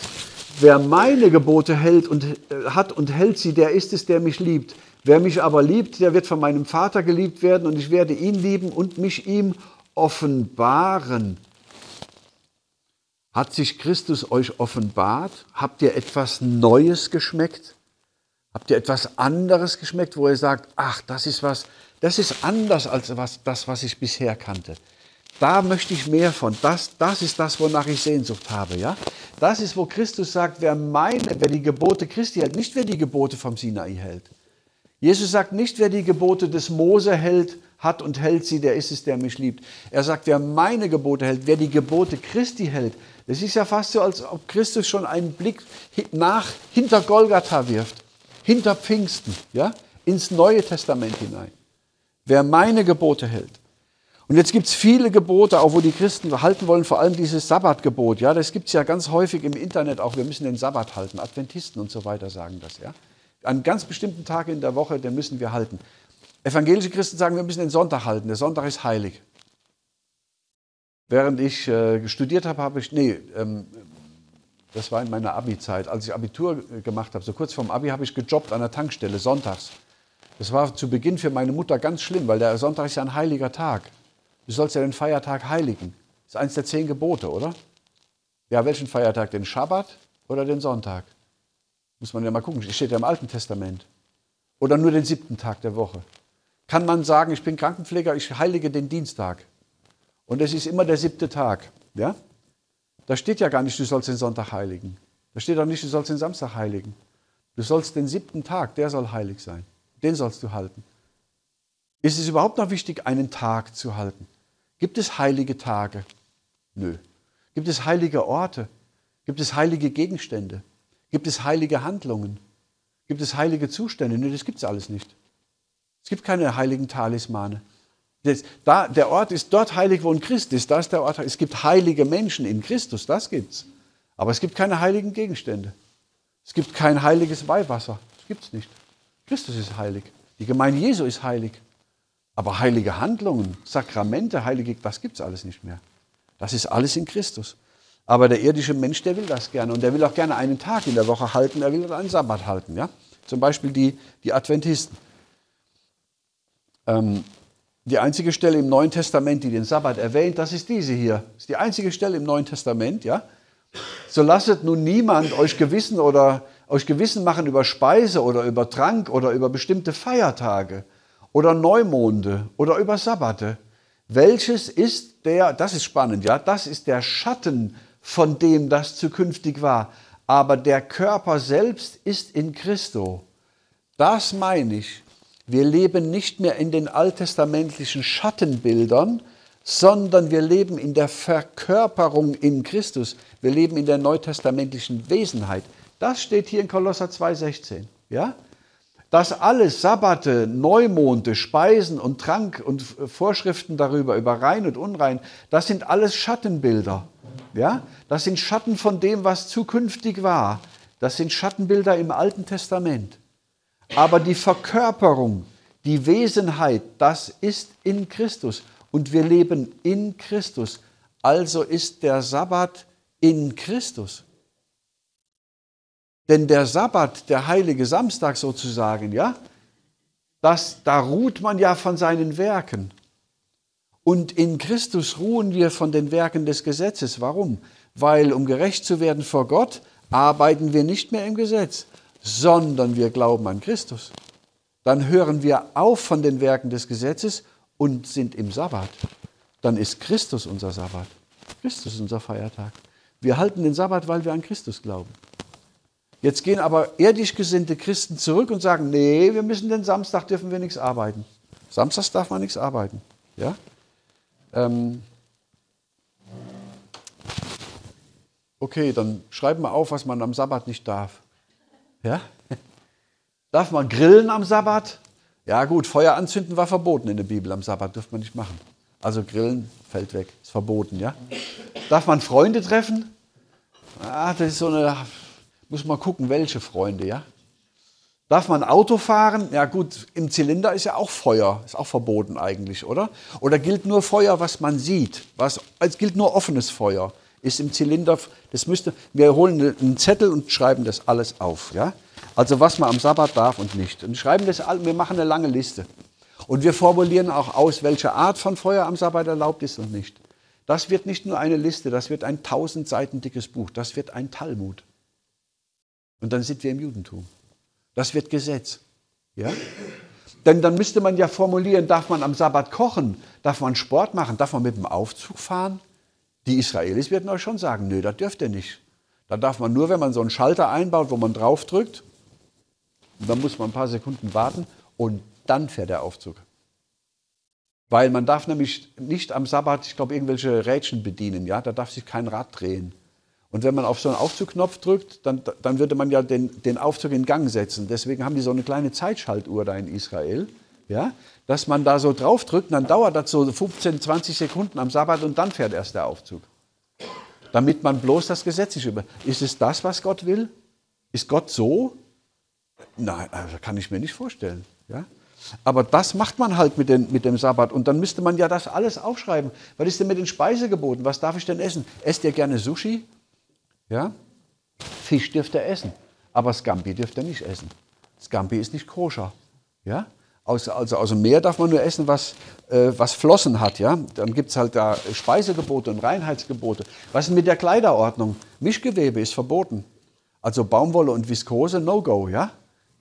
wer meine Gebote hält und äh, hat und hält sie, der ist es, der mich liebt. Wer mich aber liebt, der wird von meinem Vater geliebt werden und ich werde ihn lieben und mich ihm offenbaren. Hat sich Christus euch offenbart? Habt ihr etwas Neues geschmeckt? Habt ihr etwas anderes geschmeckt, wo ihr sagt, ach, das ist was, das ist anders als was, das, was ich bisher kannte. Da möchte ich mehr von. Das, das ist das, wonach ich Sehnsucht habe. Ja? Das ist, wo Christus sagt, wer meine, wer die Gebote Christi hält, nicht wer die Gebote vom Sinai hält. Jesus sagt nicht, wer die Gebote des Mose hält, hat und hält sie, der ist es, der mich liebt. Er sagt, wer meine Gebote hält, wer die Gebote Christi hält. Es ist ja fast so, als ob Christus schon einen Blick nach hinter Golgatha wirft hinter Pfingsten, ja, ins Neue Testament hinein. Wer meine Gebote hält. Und jetzt gibt es viele Gebote, auch wo die Christen halten wollen, vor allem dieses Sabbatgebot. Ja, das gibt es ja ganz häufig im Internet auch. Wir müssen den Sabbat halten. Adventisten und so weiter sagen das. Ja, an ganz bestimmten Tagen in der Woche, den müssen wir halten. Evangelische Christen sagen, wir müssen den Sonntag halten. Der Sonntag ist heilig. Während ich äh, studiert habe, habe ich, nee, ähm, das war in meiner Abi-Zeit. Als ich Abitur gemacht habe, so kurz vorm Abi, habe ich gejobbt an der Tankstelle, sonntags. Das war zu Beginn für meine Mutter ganz schlimm, weil der Sonntag ist ja ein heiliger Tag. Du sollst ja den Feiertag heiligen. Das ist eines der zehn Gebote, oder? Ja, welchen Feiertag? Den Schabbat oder den Sonntag? Muss man ja mal gucken. Steht ja im Alten Testament. Oder nur den siebten Tag der Woche. Kann man sagen, ich bin Krankenpfleger, ich heilige den Dienstag. Und es ist immer der siebte Tag. Ja? Da steht ja gar nicht, du sollst den Sonntag heiligen. Da steht auch nicht, du sollst den Samstag heiligen. Du sollst den siebten Tag, der soll heilig sein. Den sollst du halten. Ist es überhaupt noch wichtig, einen Tag zu halten? Gibt es heilige Tage? Nö. Gibt es heilige Orte? Gibt es heilige Gegenstände? Gibt es heilige Handlungen? Gibt es heilige Zustände? Nö, das gibt es alles nicht. Es gibt keine heiligen Talismane. Das, da, der Ort ist dort heilig, wo ein Christ ist. Da ist der Ort. Es gibt heilige Menschen in Christus, das gibt's. Aber es gibt keine heiligen Gegenstände. Es gibt kein heiliges Weihwasser. Das gibt es nicht. Christus ist heilig. Die Gemeinde Jesu ist heilig. Aber heilige Handlungen, Sakramente, heilige, das gibt es alles nicht mehr. Das ist alles in Christus. Aber der irdische Mensch, der will das gerne. Und der will auch gerne einen Tag in der Woche halten. Er will einen Sabbat halten. Ja? Zum Beispiel die, die Adventisten. Ähm, die einzige Stelle im Neuen Testament, die den Sabbat erwähnt, das ist diese hier. Das ist die einzige Stelle im Neuen Testament, ja? So lasset nun niemand euch Gewissen oder euch Gewissen machen über Speise oder über Trank oder über bestimmte Feiertage oder Neumonde oder über Sabbate. Welches ist der, das ist spannend, ja, das ist der Schatten von dem, das zukünftig war. Aber der Körper selbst ist in Christo. Das meine ich. Wir leben nicht mehr in den alttestamentlichen Schattenbildern, sondern wir leben in der Verkörperung in Christus. Wir leben in der neutestamentlichen Wesenheit. Das steht hier in Kolosser 2,16. Ja? Das alles, Sabbate, Neumonde, Speisen und Trank und Vorschriften darüber, über rein und unrein, das sind alles Schattenbilder. Ja? Das sind Schatten von dem, was zukünftig war. Das sind Schattenbilder im Alten Testament. Aber die Verkörperung, die Wesenheit, das ist in Christus. Und wir leben in Christus. Also ist der Sabbat in Christus. Denn der Sabbat, der heilige Samstag sozusagen, ja, das, da ruht man ja von seinen Werken. Und in Christus ruhen wir von den Werken des Gesetzes. Warum? Weil, um gerecht zu werden vor Gott, arbeiten wir nicht mehr im Gesetz, sondern wir glauben an Christus, dann hören wir auf von den Werken des Gesetzes und sind im Sabbat. Dann ist Christus unser Sabbat. Christus ist unser Feiertag. Wir halten den Sabbat, weil wir an Christus glauben. Jetzt gehen aber irdisch gesinnte Christen zurück und sagen, nee, wir müssen den Samstag, dürfen wir nichts arbeiten. Samstags darf man nichts arbeiten. Ja? Ähm okay, dann schreiben wir auf, was man am Sabbat nicht darf. Ja? Darf man grillen am Sabbat? Ja gut, Feuer anzünden war verboten in der Bibel am Sabbat, dürfte man nicht machen. Also grillen fällt weg, ist verboten, ja. Darf man Freunde treffen? Ah, das ist so eine, muss man gucken, welche Freunde, ja. Darf man Auto fahren? Ja gut, im Zylinder ist ja auch Feuer, ist auch verboten eigentlich, oder? Oder gilt nur Feuer, was man sieht? Was, es gilt nur offenes Feuer. Ist im Zylinder, das müsste, wir holen einen Zettel und schreiben das alles auf, ja? Also was man am Sabbat darf und nicht. Und schreiben das, wir machen eine lange Liste. Und wir formulieren auch aus, welche Art von Feuer am Sabbat erlaubt ist und nicht. Das wird nicht nur eine Liste, das wird ein tausend Seiten dickes Buch, das wird ein Talmud. Und dann sind wir im Judentum. Das wird Gesetz. Ja? Denn dann müsste man ja formulieren, darf man am Sabbat kochen, darf man Sport machen, darf man mit dem Aufzug fahren? Die Israelis werden euch schon sagen, nö, das dürft ihr nicht. Da darf man nur, wenn man so einen Schalter einbaut, wo man draufdrückt, dann muss man ein paar Sekunden warten und dann fährt der Aufzug. Weil man darf nämlich nicht am Sabbat, ich glaube, irgendwelche Rädchen bedienen, ja, da darf sich kein Rad drehen. Und wenn man auf so einen Aufzugknopf drückt, dann, dann würde man ja den, den Aufzug in Gang setzen. Deswegen haben die so eine kleine Zeitschaltuhr da in Israel, ja, dass man da so drauf drückt, dann dauert das so 15, 20 Sekunden am Sabbat und dann fährt erst der Aufzug. Damit man bloß das Gesetz nicht über. Ist es das, was Gott will? Ist Gott so? Nein, also kann ich mir nicht vorstellen. Ja? Aber das macht man halt mit, den, mit dem Sabbat. Und dann müsste man ja das alles aufschreiben. Was ist denn mit den Speisegeboten? Was darf ich denn essen? Esst ihr gerne Sushi? Ja? Fisch dürft ihr essen, aber Scampi dürft ihr nicht essen. Scampi ist nicht koscher. Ja? Also, also aus dem Meer darf man nur essen, was, äh, was Flossen hat. Ja? Dann gibt es halt da Speisegebote und Reinheitsgebote. Was ist mit der Kleiderordnung? Mischgewebe ist verboten. Also Baumwolle und Viskose, no go. Ja?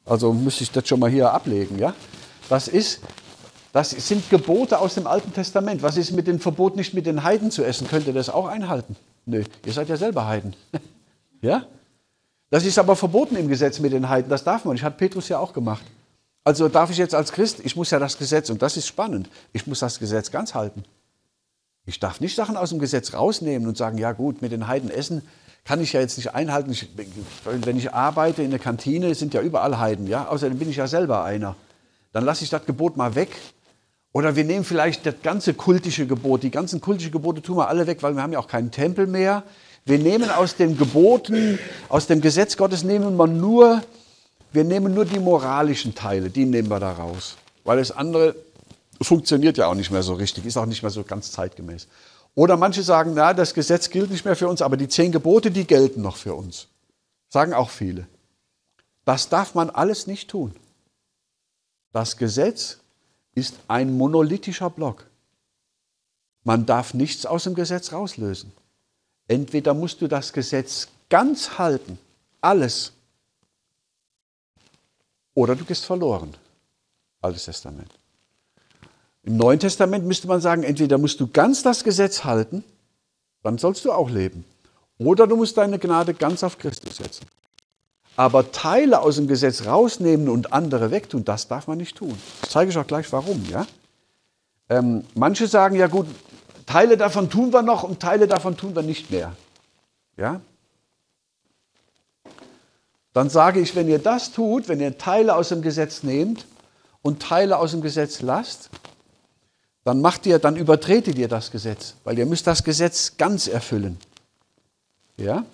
Also müsste ich das schon mal hier ablegen. Ja? Das, ist, das sind Gebote aus dem Alten Testament. Was ist mit dem Verbot, nicht mit den Heiden zu essen? Könnt ihr das auch einhalten? Nö, ihr seid ja selber Heiden. ja? Das ist aber verboten im Gesetz mit den Heiden. Das darf man nicht. Hat Petrus ja auch gemacht. Also darf ich jetzt als Christ, ich muss ja das Gesetz, und das ist spannend, ich muss das Gesetz ganz halten. Ich darf nicht Sachen aus dem Gesetz rausnehmen und sagen, ja gut, mit den Heiden essen kann ich ja jetzt nicht einhalten. Ich, wenn ich arbeite in der Kantine, sind ja überall Heiden. Ja? Außerdem bin ich ja selber einer. Dann lasse ich das Gebot mal weg oder wir nehmen vielleicht das ganze kultische Gebot, die ganzen kultischen Gebote tun wir alle weg, weil wir haben ja auch keinen Tempel mehr. Wir nehmen aus den Geboten, aus dem Gesetz Gottes nehmen wir nur, wir nehmen nur die moralischen Teile, die nehmen wir da raus. Weil das andere funktioniert ja auch nicht mehr so richtig, ist auch nicht mehr so ganz zeitgemäß. Oder manche sagen, na, das Gesetz gilt nicht mehr für uns, aber die zehn Gebote, die gelten noch für uns. Sagen auch viele. Das darf man alles nicht tun. Das Gesetz ist ein monolithischer Block. Man darf nichts aus dem Gesetz rauslösen. Entweder musst du das Gesetz ganz halten, alles, oder du gehst verloren. Altes Testament. Im Neuen Testament müsste man sagen, entweder musst du ganz das Gesetz halten, dann sollst du auch leben, oder du musst deine Gnade ganz auf Christus setzen. Aber Teile aus dem Gesetz rausnehmen und andere wegtun, das darf man nicht tun. Das zeige ich auch gleich warum. Ja? Ähm, manche sagen, ja gut, Teile davon tun wir noch und Teile davon tun wir nicht mehr. Ja? Dann sage ich, wenn ihr das tut, wenn ihr Teile aus dem Gesetz nehmt und Teile aus dem Gesetz lasst, dann macht ihr, dann übertretet ihr das Gesetz, weil ihr müsst das Gesetz ganz erfüllen. Ja?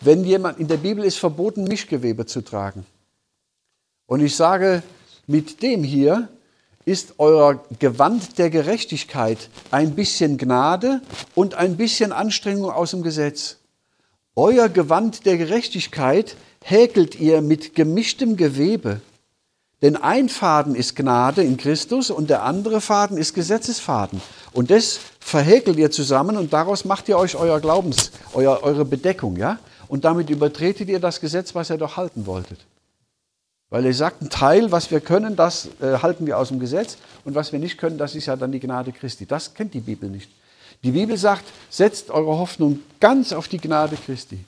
Wenn jemand, in der Bibel ist verboten, Mischgewebe zu tragen. Und ich sage, mit dem hier ist euer Gewand der Gerechtigkeit ein bisschen Gnade und ein bisschen Anstrengung aus dem Gesetz. Euer Gewand der Gerechtigkeit häkelt ihr mit gemischtem Gewebe. Denn ein Faden ist Gnade in Christus und der andere Faden ist Gesetzesfaden. Und das verhäkelt ihr zusammen und daraus macht ihr euch euer Glaubens, euer, eure Bedeckung. Ja? Und damit übertretet ihr das Gesetz, was ihr doch halten wolltet. Weil ihr sagt, ein Teil, was wir können, das äh, halten wir aus dem Gesetz und was wir nicht können, das ist ja dann die Gnade Christi. Das kennt die Bibel nicht. Die Bibel sagt, setzt eure Hoffnung ganz auf die Gnade Christi.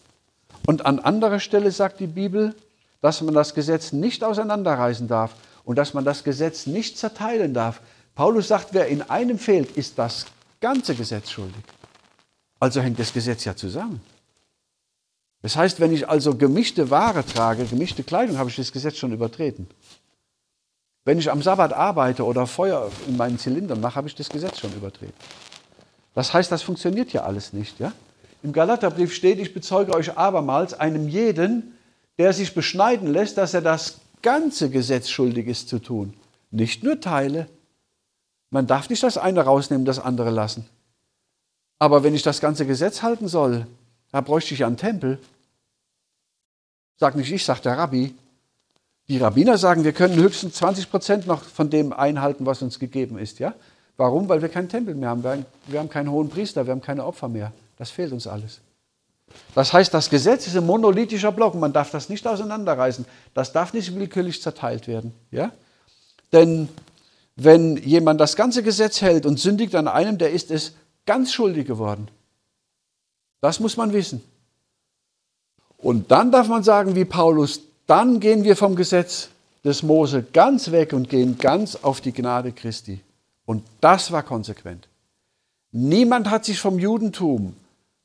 Und an anderer Stelle sagt die Bibel, dass man das Gesetz nicht auseinanderreißen darf und dass man das Gesetz nicht zerteilen darf. Paulus sagt, wer in einem fehlt, ist das ganze Gesetz schuldig. Also hängt das Gesetz ja zusammen. Das heißt, wenn ich also gemischte Ware trage, gemischte Kleidung, habe ich das Gesetz schon übertreten. Wenn ich am Sabbat arbeite oder Feuer in meinen Zylindern mache, habe ich das Gesetz schon übertreten. Das heißt, das funktioniert ja alles nicht. Ja? Im Galaterbrief steht, ich bezeuge euch abermals, einem jeden, der sich beschneiden lässt, dass er das ganze Gesetz schuldig ist zu tun. Nicht nur Teile. Man darf nicht das eine rausnehmen, das andere lassen. Aber wenn ich das ganze Gesetz halten soll, da bräuchte ich ja einen Tempel. Sag nicht ich, sagt der Rabbi. Die Rabbiner sagen, wir können höchstens 20 Prozent noch von dem einhalten, was uns gegeben ist. Ja? Warum? Weil wir keinen Tempel mehr haben. Wir, haben. keinen hohen Priester, wir haben keine Opfer mehr. Das fehlt uns alles. Das heißt, das Gesetz ist ein monolithischer Block man darf das nicht auseinanderreißen. Das darf nicht willkürlich zerteilt werden. Ja? Denn wenn jemand das ganze Gesetz hält und sündigt an einem, der ist es ganz schuldig geworden. Das muss man wissen. Und dann darf man sagen, wie Paulus, dann gehen wir vom Gesetz des Mose ganz weg und gehen ganz auf die Gnade Christi. Und das war konsequent. Niemand hat sich vom Judentum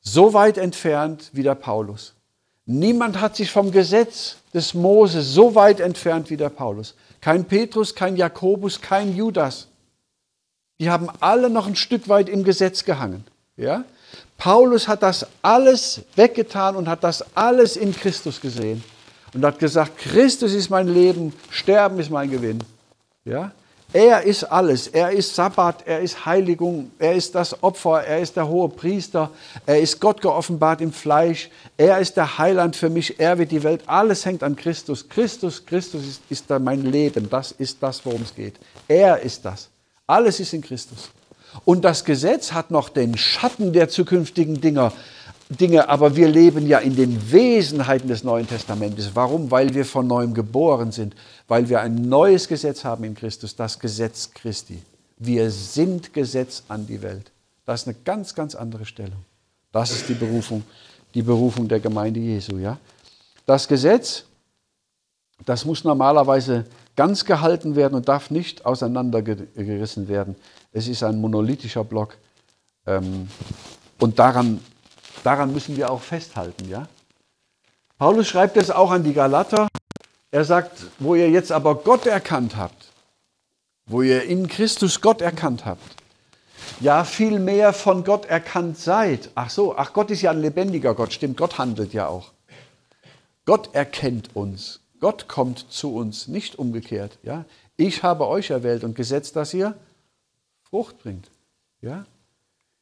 so weit entfernt wie der Paulus. Niemand hat sich vom Gesetz des Mose so weit entfernt wie der Paulus. Kein Petrus, kein Jakobus, kein Judas. Die haben alle noch ein Stück weit im Gesetz gehangen. Ja? Paulus hat das alles weggetan und hat das alles in Christus gesehen und hat gesagt, Christus ist mein Leben, Sterben ist mein Gewinn. Ja? Er ist alles. Er ist Sabbat, er ist Heiligung, er ist das Opfer, er ist der hohe Priester, er ist Gott geoffenbart im Fleisch, er ist der Heiland für mich, er wird die Welt. Alles hängt an Christus. Christus, Christus ist, ist mein Leben. Das ist das, worum es geht. Er ist das. Alles ist in Christus. Und das Gesetz hat noch den Schatten der zukünftigen Dinge. Dinge, aber wir leben ja in den Wesenheiten des Neuen Testamentes. Warum? Weil wir von neuem geboren sind, weil wir ein neues Gesetz haben in Christus, das Gesetz Christi. Wir sind Gesetz an die Welt. Das ist eine ganz, ganz andere Stellung. Das ist die Berufung, die Berufung der Gemeinde Jesu. Ja? Das Gesetz, das muss normalerweise ganz gehalten werden und darf nicht auseinandergerissen werden. Es ist ein monolithischer Block. Ähm, und daran, daran müssen wir auch festhalten. Ja? Paulus schreibt es auch an die Galater. Er sagt, wo ihr jetzt aber Gott erkannt habt, wo ihr in Christus Gott erkannt habt, ja viel mehr von Gott erkannt seid. Ach so, ach Gott ist ja ein lebendiger Gott, stimmt, Gott handelt ja auch. Gott erkennt uns. Gott kommt zu uns, nicht umgekehrt. Ja? Ich habe euch erwählt und gesetzt, dass ihr Frucht bringt. Ja?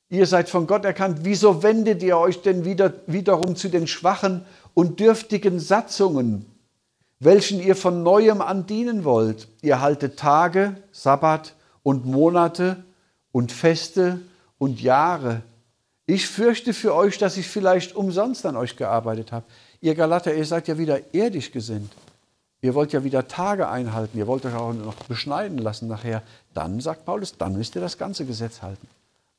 Ihr seid von Gott erkannt. Wieso wendet ihr euch denn wieder, wiederum zu den schwachen und dürftigen Satzungen, welchen ihr von neuem an dienen wollt? Ihr haltet Tage, Sabbat und Monate und Feste und Jahre. Ich fürchte für euch, dass ich vielleicht umsonst an euch gearbeitet habe. Ihr Galater, ihr seid ja wieder irdisch gesinnt. Ihr wollt ja wieder Tage einhalten, ihr wollt euch auch noch beschneiden lassen nachher. Dann, sagt Paulus, dann müsst ihr das ganze Gesetz halten.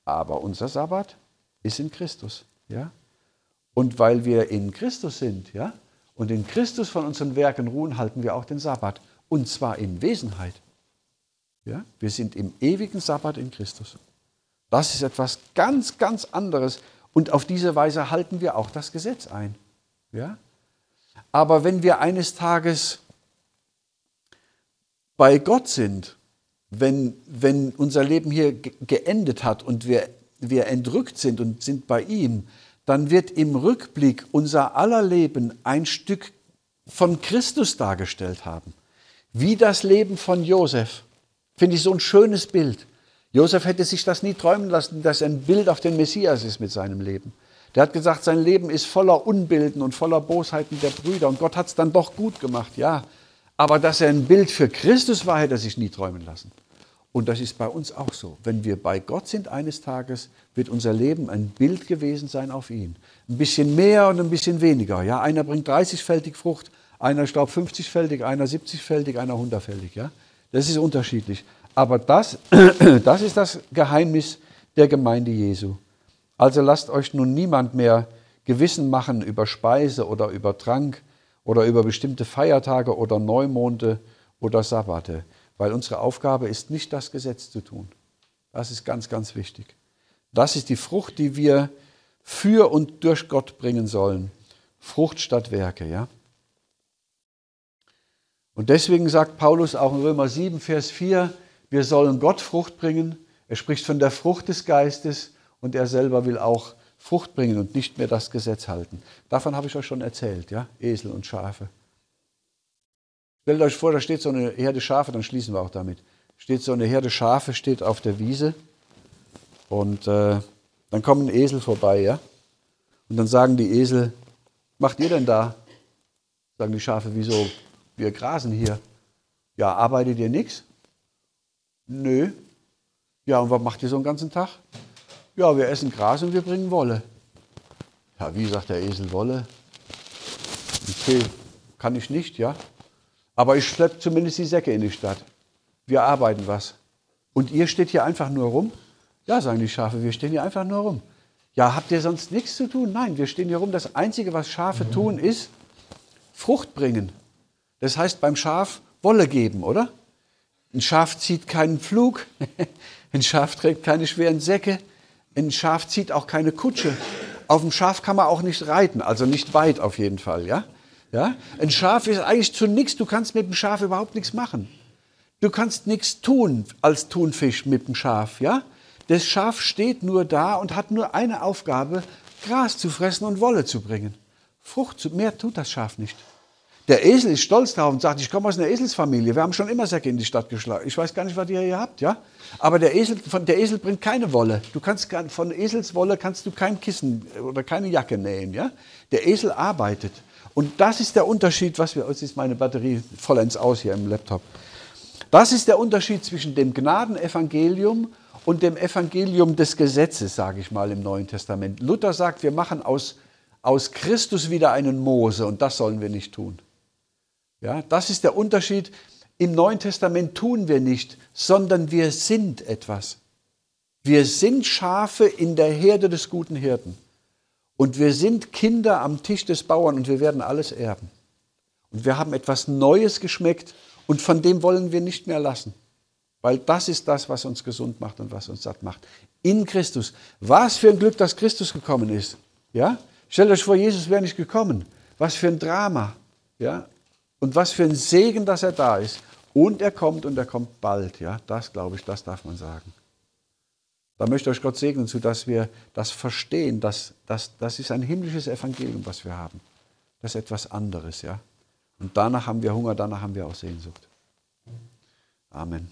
Aber unser Sabbat ist in Christus. Ja? Und weil wir in Christus sind ja, und in Christus von unseren Werken ruhen, halten wir auch den Sabbat. Und zwar in Wesenheit. Ja? Wir sind im ewigen Sabbat in Christus. Das ist etwas ganz, ganz anderes. Und auf diese Weise halten wir auch das Gesetz ein. Ja? Aber wenn wir eines Tages bei Gott sind, wenn, wenn unser Leben hier geendet hat und wir, wir entrückt sind und sind bei ihm, dann wird im Rückblick unser aller Leben ein Stück von Christus dargestellt haben. Wie das Leben von Josef. Finde ich so ein schönes Bild. Josef hätte sich das nie träumen lassen, dass ein Bild auf den Messias ist mit seinem Leben. Der hat gesagt, sein Leben ist voller Unbilden und voller Bosheiten der Brüder. Und Gott hat es dann doch gut gemacht, ja. Aber dass er ein Bild für Christus war, hätte er sich nie träumen lassen. Und das ist bei uns auch so. Wenn wir bei Gott sind eines Tages, wird unser Leben ein Bild gewesen sein auf ihn. Ein bisschen mehr und ein bisschen weniger. Ja, einer bringt 30-fältig Frucht, einer staubt 50-fältig, einer 70-fältig, einer 100-fältig. Ja, das ist unterschiedlich. Aber das, das ist das Geheimnis der Gemeinde Jesu. Also lasst euch nun niemand mehr Gewissen machen über Speise oder über Trank oder über bestimmte Feiertage oder Neumonde oder Sabbate, weil unsere Aufgabe ist nicht das Gesetz zu tun. Das ist ganz, ganz wichtig. Das ist die Frucht, die wir für und durch Gott bringen sollen. Frucht statt Werke, ja? Und deswegen sagt Paulus auch in Römer 7, Vers 4, wir sollen Gott Frucht bringen. Er spricht von der Frucht des Geistes und er selber will auch Frucht bringen und nicht mehr das Gesetz halten. Davon habe ich euch schon erzählt, ja? Esel und Schafe. Stellt euch vor, da steht so eine Herde Schafe, dann schließen wir auch damit. Steht so eine Herde Schafe, steht auf der Wiese und äh, dann kommen Esel vorbei, ja? Und dann sagen die Esel, macht ihr denn da? Sagen die Schafe, wieso? Wir grasen hier. Ja, arbeitet ihr nichts? Nö. Ja, und was macht ihr so einen ganzen Tag? Ja, wir essen Gras und wir bringen Wolle. Ja, wie sagt der Esel Wolle? Okay, kann ich nicht, ja. Aber ich schleppe zumindest die Säcke in die Stadt. Wir arbeiten was. Und ihr steht hier einfach nur rum? Ja, sagen die Schafe, wir stehen hier einfach nur rum. Ja, habt ihr sonst nichts zu tun? Nein, wir stehen hier rum. Das Einzige, was Schafe tun, ist Frucht bringen. Das heißt beim Schaf Wolle geben, oder? Ein Schaf zieht keinen Pflug, ein Schaf trägt keine schweren Säcke, ein Schaf zieht auch keine Kutsche. Auf dem Schaf kann man auch nicht reiten, also nicht weit auf jeden Fall, ja? Ja? Ein Schaf ist eigentlich zu nichts, du kannst mit dem Schaf überhaupt nichts machen. Du kannst nichts tun als Thunfisch mit dem Schaf, ja? Das Schaf steht nur da und hat nur eine Aufgabe, Gras zu fressen und Wolle zu bringen. Frucht, mehr tut das Schaf nicht. Der Esel ist stolz darauf und sagt, ich komme aus einer Eselsfamilie. Wir haben schon immer Säcke in die Stadt geschlagen. Ich weiß gar nicht, was ihr hier habt, ja? Aber der Esel, von, der Esel bringt keine Wolle. Du kannst von Eselswolle kannst du kein Kissen oder keine Jacke nähen, ja? Der Esel arbeitet. Und das ist der Unterschied, was wir, jetzt ist meine Batterie vollends aus hier im Laptop. Das ist der Unterschied zwischen dem Gnadenevangelium und dem Evangelium des Gesetzes, sage ich mal, im Neuen Testament. Luther sagt, wir machen aus, aus Christus wieder einen Mose und das sollen wir nicht tun. Ja, das ist der Unterschied. Im Neuen Testament tun wir nicht, sondern wir sind etwas. Wir sind Schafe in der Herde des guten Hirten. Und wir sind Kinder am Tisch des Bauern und wir werden alles erben. Und wir haben etwas Neues geschmeckt und von dem wollen wir nicht mehr lassen. Weil das ist das, was uns gesund macht und was uns satt macht. In Christus. Was für ein Glück, dass Christus gekommen ist. Ja? Stellt euch vor, Jesus wäre nicht gekommen. Was für ein Drama. Ja? Und was für ein Segen, dass er da ist. Und er kommt und er kommt bald. Ja, das glaube ich, das darf man sagen. Da möchte euch Gott segnen, sodass wir das verstehen, dass, dass das ist ein himmlisches Evangelium, was wir haben. Das ist etwas anderes, ja. Und danach haben wir Hunger, danach haben wir auch Sehnsucht. Amen.